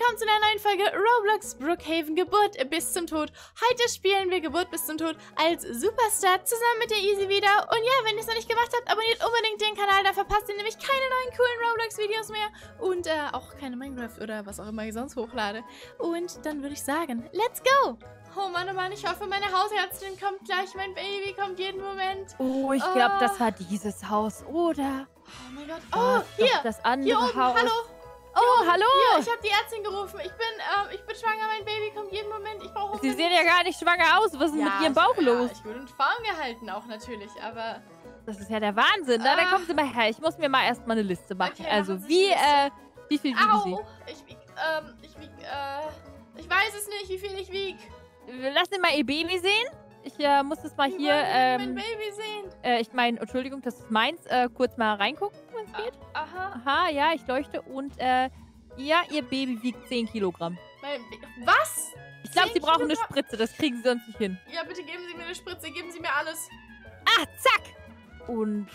willkommen zu einer neuen Folge Roblox Brookhaven Geburt bis zum Tod. Heute spielen wir Geburt bis zum Tod als Superstar zusammen mit der Easy wieder. Und ja, wenn ihr es noch nicht gemacht habt, abonniert unbedingt den Kanal, da verpasst ihr nämlich keine neuen coolen Roblox-Videos mehr. Und äh, auch keine Minecraft oder was auch immer ich sonst hochlade. Und dann würde ich sagen, let's go! Oh Mann, oh Mann, ich hoffe, meine Hausärztin kommt gleich. Mein Baby kommt jeden Moment. Oh, ich glaube, das war dieses Haus, oder? Oh mein Gott. Oh, hier. Das andere Hier oben, Haus. hallo. Hallo. Hier, ich habe die Ärztin gerufen. Ich bin, ähm, ich bin schwanger, mein Baby kommt jeden Moment. Ich brauche Sie sehen ja gar nicht schwanger aus. Was ist mit Ihrem Bauch ich, los? Ja, ich wurde in Form gehalten auch natürlich, aber... Das ist ja der Wahnsinn. Na, dann Ah. kommen Sie mal her. Ich muss mir mal erstmal eine Liste machen. Okay, also, machen Sie wie, äh, wie viel wiegen Sie? Au! Ich wieg, ähm, ich wieg, äh... Ich weiß es nicht, wie viel ich wieg. Lass Sie mal Ihr Baby sehen. Ich äh, muss das mal Wie hier, Sie mein ähm, Baby sehen. äh, ich meine, Entschuldigung, das ist meins, äh, kurz mal reingucken, wenn es geht. Aha. Aha, ja, ich leuchte. Und, äh, ja, Ihr Baby wiegt 10 Kilogramm. Mein Was? Ich glaube, 10 Sie brauchen eine Kilogramm? Spritze. Das kriegen Sie sonst nicht hin. Ja, bitte geben Sie mir eine Spritze, geben Sie mir alles. Ah, zack! Und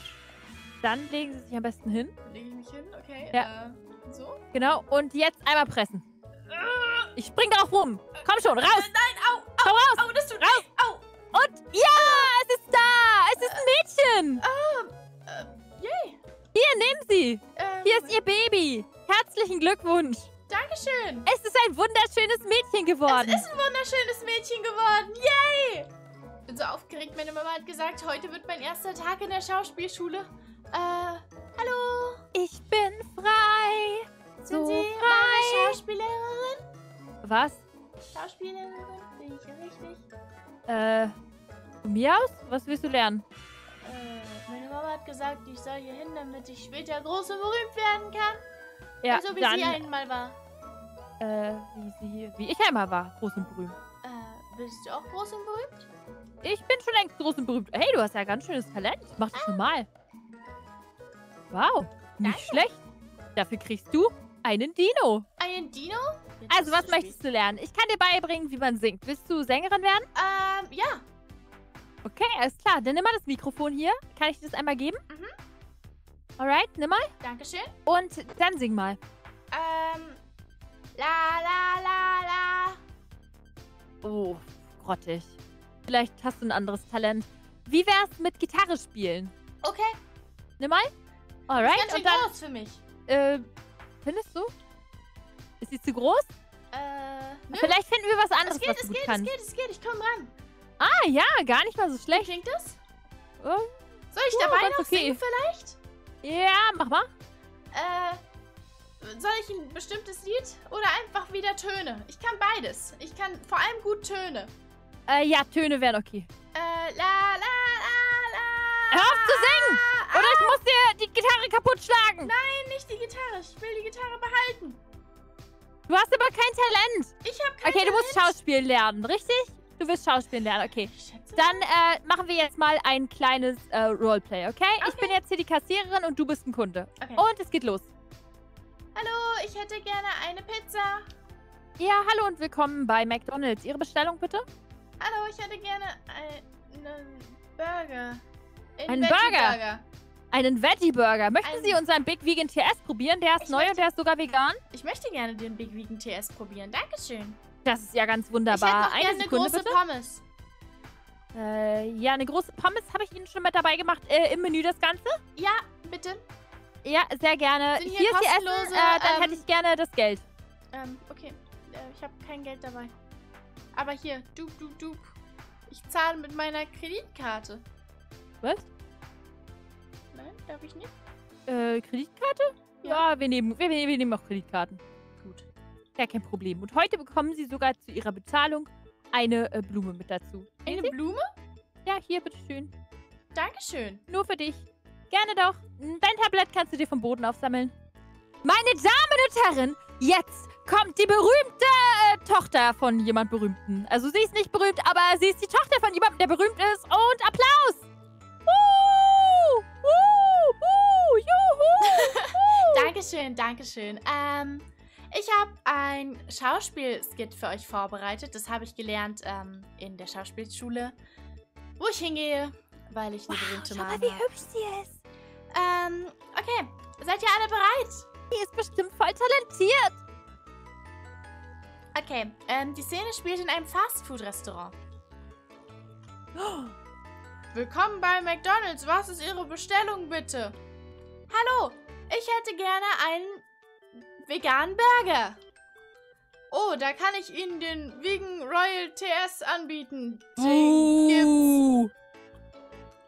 dann legen Sie sich am besten hin. Lege ich mich hin, okay. Ja. Äh, so. Genau. Und jetzt einmal pressen. Ich spring drauf rum. Komm schon, raus! Äh, nein, au, Komm raus! au, das tut Raus! weh. Au. Und ja, es ist da! Es ist ein Mädchen! Äh, yay. Hier, nehmen Sie! Ähm, Hier ist Ihr Baby! Herzlichen Glückwunsch! Dankeschön. Es ist ein wunderschönes Mädchen geworden! Es ist ein wunderschönes Mädchen geworden. Yay! Ich bin so aufgeregt. Meine Mama hat gesagt, heute wird mein erster Tag in der Schauspielschule. Äh, hallo? Ich bin frei! Sind So Sie frei! meine Schauspiellehrerin? Was? Schauspiellehrerin? Bin ich hier richtig? Äh, von mir aus? Was willst du lernen? Äh, meine Mama hat gesagt, ich soll hier hin, damit ich später groß und berühmt werden kann. Ja, so wie dann, sie einmal war. äh, wie sie, wie ich einmal war, groß und berühmt. Äh, bist du auch groß und berühmt? Ich bin schon längst groß und berühmt. Hey, du hast ja ganz schönes Talent. Mach das normal. Wow, nicht Danke. schlecht. Dafür kriegst du einen Dino. Einen Dino? Jetzt Also, was es möchtest du lernen? Ich kann dir beibringen, wie man singt. Willst du Sängerin werden? Ähm, ja. Okay, alles klar. Dann nimm mal das Mikrofon hier. Kann ich dir das einmal geben? Mhm. Alright, nimm mal. Dankeschön. Und dann sing mal. Ähm, la la la la. Oh, grottig. Vielleicht hast du ein anderes Talent. Wie wär's mit Gitarre spielen? Okay, Nimm mal. Alright, ganz schön dann, groß für mich. äh, findest du? Ist sie zu groß? Äh, nö. Vielleicht finden wir was Es anderes, geht, was es du gut geht, es kannst. geht, es geht. Ich komme ran. Ah, ja, gar nicht mal so Wie schlecht. klingt das? Oh, Soll ich Ja, dabei noch okay. singen vielleicht? Ja, mach mal. Äh, soll ich ein bestimmtes Lied oder einfach wieder Töne? Ich kann beides. Ich kann vor allem gut Töne. Äh, ja, Töne wären okay. Äh, la la la la. Hör auf zu singen! Ah, Oder ich muss dir die Gitarre kaputt schlagen. Nein, nicht die Gitarre. Ich will die Gitarre behalten. Du hast aber kein Talent. Ich habe kein Okay, du musst Talent. Schauspielen lernen, richtig? Du willst Schauspielen lernen, okay. Ich Dann äh, machen wir jetzt mal ein kleines äh, Roleplay, okay? Ich Okay. bin jetzt hier die Kassiererin und du bist ein Kunde. Okay. Und es geht los. Hallo, ich hätte gerne eine Pizza. Ja, hallo und willkommen bei McDonald's. Ihre Bestellung bitte? Hallo, ich hätte gerne einen Burger. Einen Veggie Burger? Burger. Einen Veggie-Burger. Möchten Ein- Sie unseren Big Vegan TS probieren? Der ist Ich neu und der ist sogar vegan. Ich möchte gerne den Big Vegan TS probieren. Dankeschön. Das ist ja ganz ich wunderbar. hätte auch Eine Sekunde große bitte. Pommes. Äh, ja, eine große Pommes habe ich Ihnen schon mit dabei gemacht. Äh, Im Menü das Ganze? Ja, bitte. Ja, sehr gerne. Sind Hier, hier ist Ihr Essen. Äh, dann ähm, hätte ich gerne das Geld. Ähm, okay. Äh, ich habe kein Geld dabei. Aber hier, du, du, du. Ich zahle mit meiner Kreditkarte. Was? Nein, darf ich nicht? Äh, Kreditkarte? Ja, wir, nehmen, wir, wir nehmen auch Kreditkarten. Ja, kein Problem. Und heute bekommen Sie sogar zu Ihrer Bezahlung eine äh, Blume mit dazu. Eine Sie? Blume? Ja, hier, bitteschön. Dankeschön. Nur für dich. Gerne doch. Dein Tablett kannst du dir vom Boden aufsammeln. Meine Damen und Herren, jetzt kommt die berühmte äh, Tochter von jemand Berühmten. Also sie ist nicht berühmt, aber sie ist die Tochter von jemandem, der berühmt ist. Und Applaus! Uh, uh, uh, juhu! Dankeschön, Dankeschön. Ähm, ich habe ein Schauspielskit für euch vorbereitet. Das habe ich gelernt ähm, in der Schauspielschule, wo ich hingehe, weil ich eine berühmte schau Mama mal, wie hübsch sie ist. Ähm, okay. Seid ihr alle bereit? Sie ist bestimmt voll talentiert. Okay, ähm, die Szene spielt in einem Fastfood-Restaurant. Willkommen bei McDonald's. Was ist Ihre Bestellung, bitte? Hallo, ich hätte gerne einen veganen Burger. Oh, da kann ich Ihnen den Vegan Royal TS anbieten. Den gibt's.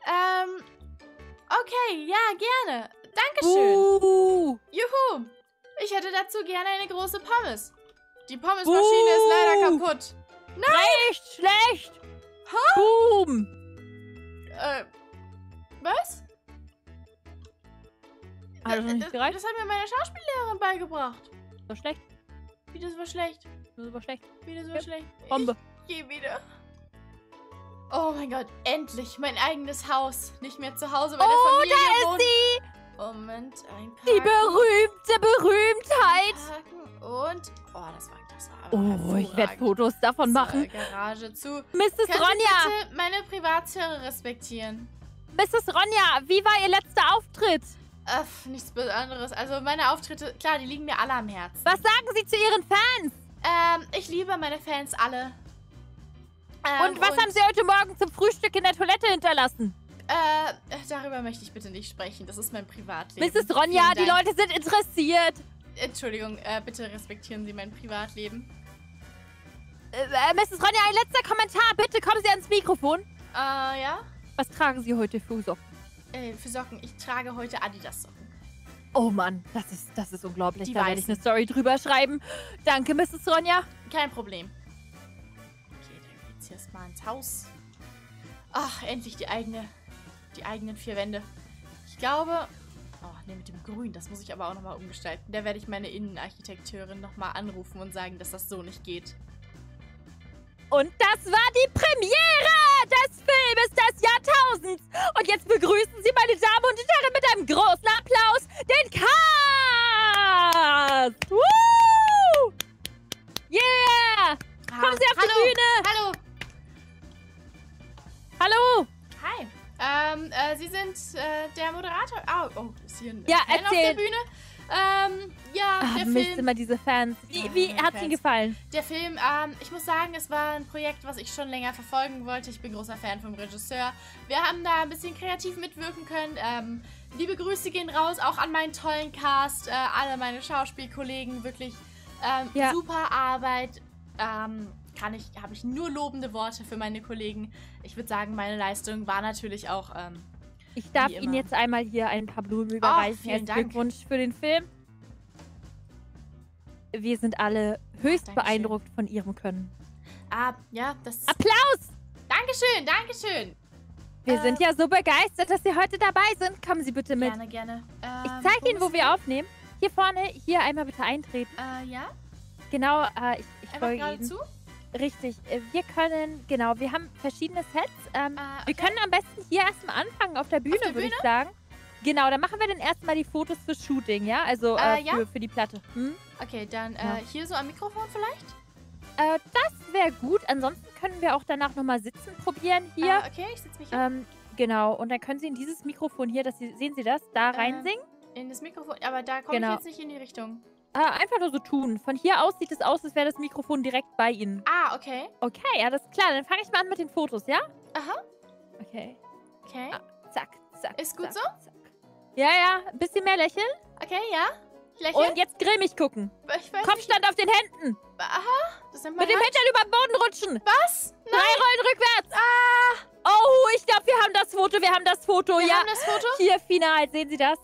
Ähm, okay, ja, gerne. Dankeschön. uh, Juhu! Ich hätte dazu gerne eine große Pommes. Die Pommesmaschine ist leider kaputt. nicht schlecht. Boom. Äh, was? Hat das nicht das, gereicht? das hat mir meine Schauspiellehrerin beigebracht. So schlecht. Wie das war schlecht. Das war schlecht. Wie das war Ja, schlecht. Bombe. Ich geh wieder. Oh mein Gott, endlich mein eigenes Haus. Nicht mehr zu Hause bei der Oh, Familie da ist sie. Moment, ein Die Parken, berühmte Berühmtheit. Und... Oh, das war, das war Oh, ich werde. Fotos davon machen. Garage zu. Mrs. Können Ronja, bitte meine Privatsphäre respektieren? Mrs. Ronja, wie war Ihr letzter Auftritt? Öff, nichts Besonderes. Also meine Auftritte, klar, die liegen mir alle am Herzen. Was sagen Sie zu Ihren Fans? Ähm, ich liebe meine Fans alle. Ähm, und was haben Sie heute Morgen zum Frühstück in der Toilette hinterlassen? Äh, darüber möchte ich bitte nicht sprechen. Das ist mein Privatleben. Mrs. Ronja, die. Leute sind interessiert. Entschuldigung, äh, bitte respektieren Sie mein Privatleben. Äh, äh, Mrs. Ronja, ein letzter Kommentar. Bitte kommen Sie ans Mikrofon. Äh, ja? Was tragen Sie heute für Socken? Äh, für Socken. Ich trage heute Adidas-Socken. Oh Mann, das ist, das ist unglaublich. Die da werde ich eine Story drüber schreiben. Danke, Mrs. Ronja. Kein Problem. Okay, dann geht's jetzt mal ins Haus. Ach, endlich die eigene, die eigenen vier Wände. Ich glaube... Oh, ne, mit dem Grün, das muss ich aber auch nochmal umgestalten. Da werde ich meine Innenarchitekteurin nochmal anrufen und sagen, dass das so nicht geht. Und das war die Premiere des Filmes des Jahrtausends. Und jetzt begrüßen Sie, meine Damen und Herren, mit einem großen Applaus den Cast. Woo! Yeah! Kommen Sie auf Ah, hallo, die Bühne. Hallo! Hallo. Hi! Ähm, äh, Sie sind äh, der Moderator. Ah, oh, ist hier ein Ja, Fan auf der erzähl. Bühne. Mist, Film. immer diese Fans. Wie, wie meine hat's Ihnen Fans. gefallen? Der Film, ähm, ich muss sagen, es war ein Projekt, was ich schon länger verfolgen wollte. Ich bin großer Fan vom Regisseur. Wir haben da ein bisschen kreativ mitwirken können. Ähm, liebe Grüße gehen raus, auch an meinen tollen Cast, äh, alle meine Schauspielkollegen, wirklich ähm, Ja. super Arbeit. Ähm, kann ich, habe ich nur lobende Worte für meine Kollegen. Ich würde sagen, meine Leistung war natürlich auch ähm, Ich darf Ihnen jetzt einmal hier ein paar Blumen überreichen. vielen Als Dank. Glückwunsch für den Film. Wir sind alle höchst Dankeschön. beeindruckt von Ihrem Können. Ah, ja, das. Applaus! Dankeschön, Dankeschön. Wir Äh, sind ja so begeistert, dass Sie heute dabei sind. Kommen Sie bitte mit. Gerne, gerne. Ich Ähm, zeige Ihnen, wo wir aufnehmen. Hier vorne, hier einmal bitte eintreten. Äh, ja, Genau, äh, ich, ich einfach folge gerade Ihnen. zu. Richtig. Äh, wir können, genau, wir haben verschiedene Sets. Ähm, Wir okay. können am besten hier erstmal anfangen, auf der Bühne, würde ich sagen. Genau, dann machen wir dann erstmal die Fotos fürs Shooting, ja? Also äh, Äh, ja. für, für die Platte. Hm? Okay, dann äh, Ja. hier so am Mikrofon vielleicht? Äh, das wäre gut. Ansonsten können wir auch danach nochmal sitzen probieren hier. Äh, okay, ich setze mich hin. Ähm, genau, und dann können Sie in dieses Mikrofon hier, das Sie, sehen Sie das, da Ähm, reinsingen. in das Mikrofon. Aber da komme genau. ich jetzt nicht in die Richtung. Äh, einfach nur so tun. Von hier aus sieht es aus, als wäre das Mikrofon direkt bei Ihnen. Ah, okay. Okay, alles klar. Dann fange ich mal an mit den Fotos, ja? Aha, Okay. okay. Ah. Zack, zack. Ist gut zack, so? Zack. Ja, ja. Ein bisschen mehr lächeln. Okay, ja. Ich lächle. Und jetzt grimmig gucken. weiß nicht. Kopfstand auf den Händen. Aha, Mit dem Hand. Hintern über den Boden rutschen. Was? Drei Rollen rückwärts. Ah, Oh, ich glaube, wir haben das Foto. Wir haben das Foto. wir ja. haben das Foto. Hier final. Sehen Sie das?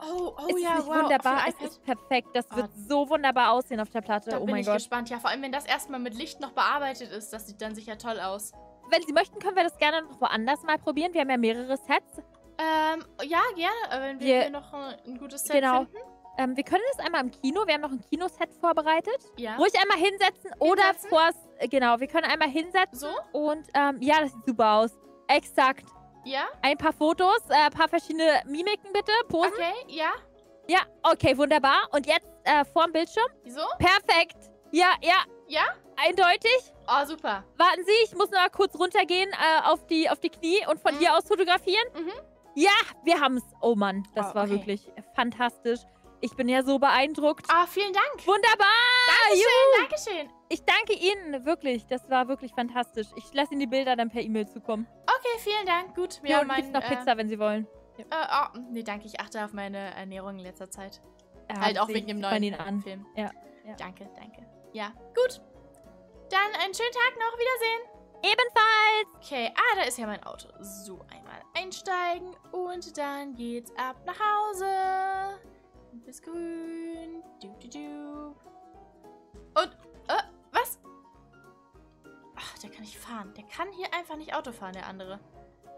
Oh, oh ist ja, nicht wow. wunderbar? Es dem ist perfekt. Das wird so wunderbar aussehen auf der Platte. Da oh bin mein ich Gott. gespannt. Ja, vor allem, wenn das erstmal mit Licht noch bearbeitet ist, das sieht dann sicher toll aus. Wenn Sie möchten, können wir das gerne noch woanders mal probieren. Wir haben ja mehrere Sets. Ähm, ja, gerne, wenn wir, Wir- hier noch ein, ein gutes Set Genau. finden. Ähm, wir können das einmal im Kino. Wir haben noch ein Kinoset vorbereitet. Ja. Ruhig einmal hinsetzen oder Hinsetzen? vors. äh, Genau, wir können einmal hinsetzen. So? Und ähm, ja, das sieht super aus. Exakt. Ja? Ein paar Fotos, äh, ein paar verschiedene Mimiken bitte, Posen. Okay, ja. Ja, okay, wunderbar. Und jetzt äh, vorm Bildschirm. Wieso? Perfekt. Ja, ja, Ja? eindeutig. Oh, super. Warten Sie, ich muss noch mal kurz runtergehen äh, auf, die, auf die Knie und von Mhm. hier aus fotografieren. Mhm. Ja, wir haben es. Oh Mann, das Oh, war okay. wirklich fantastisch. Ich bin ja so beeindruckt. Ah, vielen Dank. Wunderbar. Dankeschön, Juhu. geschehen. Ich danke Ihnen, wirklich. Das war wirklich fantastisch. Ich lasse Ihnen die Bilder dann per E-Mail zukommen. Okay, vielen Dank. Gut. Ja, Ja, und mein, gibt's noch äh, Pizza, wenn Sie wollen. Äh, oh, nee, danke. Ich achte auf meine Ernährung in letzter Zeit. Ja, halt auch wegen dem neuen an. Film. Ja, ja. Danke, danke. Ja, gut. Dann einen schönen Tag noch. Wiedersehen. Ebenfalls. Okay, ah, da ist ja mein Auto. So, einmal einsteigen und dann geht's ab nach Hause. Bis grün. Du, du, du. Und, äh, was? Ach, der kann nicht fahren. Der kann hier einfach nicht Auto fahren, der andere.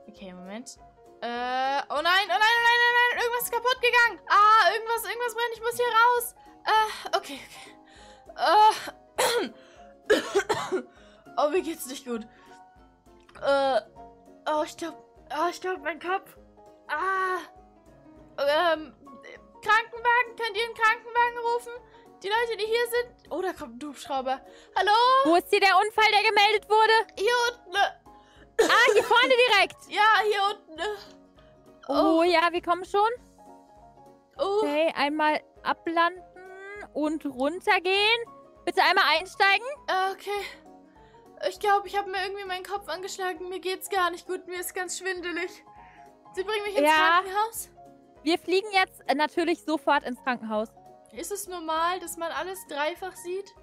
Okay, Moment. Äh, oh nein, oh nein, oh nein, oh nein, irgendwas ist kaputt gegangen. Ah, irgendwas, irgendwas brennt, ich muss hier raus. Äh, okay, okay. Äh, oh, mir geht's nicht gut. Äh, oh, ich glaube, oh, ich glaube, mein Kopf. Ah. Ähm, Krankenwagen, könnt ihr einen Krankenwagen rufen? Die Leute, die hier sind. Oh, da kommt ein Hubschrauber. Hallo? Wo ist hier der Unfall, der gemeldet wurde? Hier unten. Ah, hier vorne direkt. Ja, hier unten. äh. Oh, ja, wir kommen schon. Oh. Okay, einmal ablanden und runtergehen. Bitte einmal einsteigen. Ah, Okay. Ich glaube, ich habe mir irgendwie meinen Kopf angeschlagen. Mir geht's gar nicht gut. Mir ist ganz schwindelig. Sie bringen mich ins Ja. Krankenhaus? Wir fliegen jetzt äh, natürlich sofort ins Krankenhaus. Ist es normal, dass man alles dreifach sieht?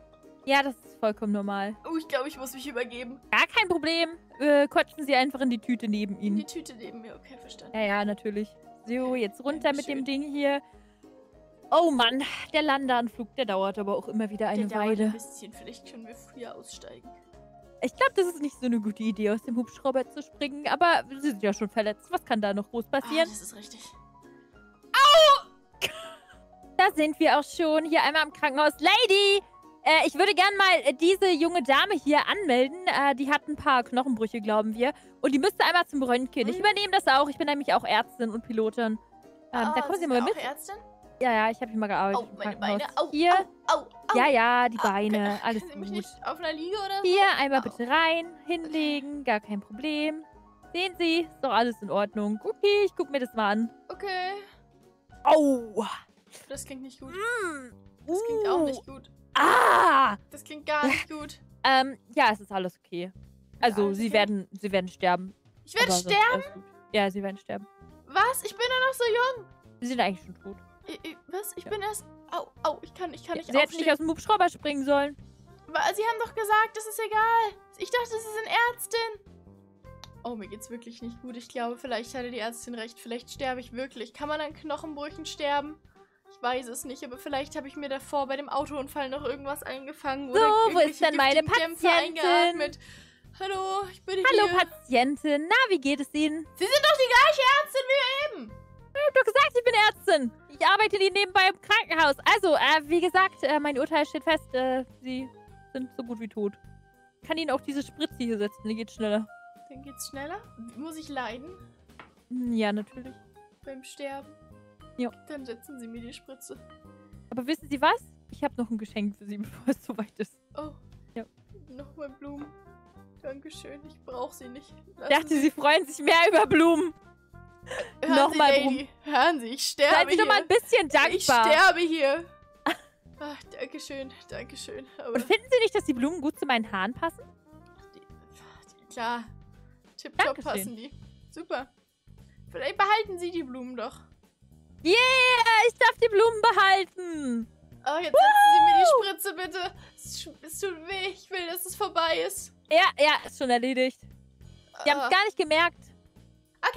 Ja, das ist vollkommen normal. Oh, ich glaube, ich muss mich übergeben. Gar kein Problem. Äh, kotzen Sie einfach in die Tüte neben Die Ihnen. Tüte neben mir. Okay, verstanden. Ja, ja, natürlich. So, jetzt runter mit dem Ding hier. Oh Mann, der Landeanflug, der dauert aber auch immer wieder eine Der dauert ein Weile. bisschen. Vielleicht können wir früher aussteigen. Ich glaube, das ist nicht so eine gute Idee, aus dem Hubschrauber zu springen. Aber Sie sind ja schon verletzt. Was kann da noch groß Ah, passieren? das ist richtig. Da sind wir auch schon. Hier einmal im Krankenhaus. Lady! Äh, ich würde gern mal äh, diese junge Dame hier anmelden. Äh, die hat ein paar Knochenbrüche, glauben wir. Und die müsste einmal zum Röntgen. Ich Mhm. übernehme das auch. Ich bin nämlich auch Ärztin und Pilotin. Ähm, Ah, da kommen Sie mal mit. Ärztin? Ja, ja, ich habe hier mal gearbeitet. Im meine. Beine. Au, Hier. au, au, au. Ja, ja, die Ah, Beine. Alles können Sie mich gut. nicht auf einer Liege oder so? Hier, einmal Au. bitte rein, hinlegen, gar kein Problem. Sehen Sie, ist doch alles in Ordnung. Okay, ich guck mir das mal an. Okay. Au! Das klingt nicht gut. Mm. Das klingt auch Uh. nicht gut. Ah! Das klingt gar nicht gut. Ähm, ja, es ist alles okay. Also, alles sie okay? werden, sie werden sterben. Ich werde sterben? Ja, sie werden sterben. Was? Ich bin doch noch so jung. Sie sind eigentlich schon tot. Ich, ich, was? Ich Ja. bin erst... Au, au, ich kann, ich kann nicht sie hätten nicht aus dem Hubschrauber springen sollen. Sie haben doch gesagt, das ist egal. Ich dachte, Sie sind Ärztin. Oh, mir geht's wirklich nicht gut. Ich glaube, vielleicht hatte die Ärztin recht. Vielleicht sterbe ich wirklich. Kann man an Knochenbrüchen sterben? Ich weiß es nicht, aber vielleicht habe ich mir davor bei dem Autounfall noch irgendwas eingefangen. So, oder wo ist denn meine Patientin? Hallo, ich bin Hallo, hier. Patientin. Na, wie geht es Ihnen? Sie sind doch die gleiche Ärztin wie eben. Ich hab doch gesagt, ich bin Ärztin. Ich arbeite die nebenbei im Krankenhaus. Also, äh, wie gesagt, äh, mein Urteil steht fest. Äh, Sie sind so gut wie tot. Ich kann Ihnen auch diese Spritze hier setzen, die geht schneller. Dann geht's schneller. Muss ich leiden Hm, Ja, natürlich. beim Sterben? Ja. Dann setzen Sie mir die Spritze. Aber wissen Sie was? Ich habe noch ein Geschenk für Sie, bevor es soweit ist. Oh. Ja. Nochmal Blumen. Dankeschön, ich brauche sie nicht. Ich Lassen dachte, Sie, Sie freuen sich mehr über Blumen. hören nochmal Sie, Lady. Hören Sie, ich sterbe Seid Sie hier. doch mal ein bisschen ich dankbar. sterbe hier. Ach, Dankeschön, Dankeschön. Aber Und finden Sie nicht, dass die Blumen gut zu meinen Haaren passen? die, die, klar, tipptopp passen die. Super. Vielleicht behalten Sie die Blumen doch. Yeah, ich darf die Blumen behalten. Oh, jetzt setzen Sie mir die Spritze bitte. Es, tut weh. Ich will, dass es vorbei ist. Ja, ja, ist schon erledigt. Sie haben Ah. es gar nicht gemerkt.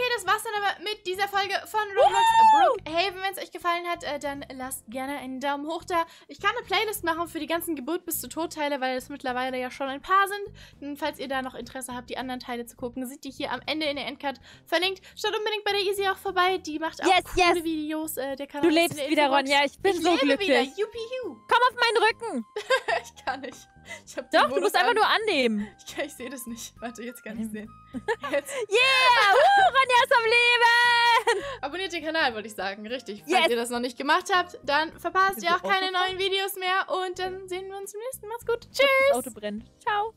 Okay, das war's dann aber mit dieser Folge von Roblox Brookhaven. Wenn es euch gefallen hat, äh, dann lasst gerne einen Daumen hoch da. Ich kann eine Playlist machen für die ganzen Geburt bis zu Todteile, weil es mittlerweile ja schon ein paar sind. Und falls ihr da noch Interesse habt, die anderen Teile zu gucken, sind die hier am Ende in der Endcard verlinkt. Schaut unbedingt bei der Easy auch vorbei. Die macht auch Yes, coole yes. Videos. Äh, der Kanal Du lebst der wieder. Ronja. Ich bin ich so lebe glücklich. wieder. Komm auf meinen Rücken. Ich kann nicht. Ich hab Doch, du musst einfach an. nur annehmen. Ich, ich sehe das nicht. Warte, jetzt kann ich sehen. Jetzt. Yeah, uh, Ronja ist am Leben. Abonniert den Kanal, wollte ich sagen. Richtig. Falls Yes. ihr das noch nicht gemacht habt, dann verpasst ihr auch keine neuen Videos mehr. Und dann sehen wir uns im nächsten Mal. Macht's gut. Tschüss. Das Auto brennt. Ciao.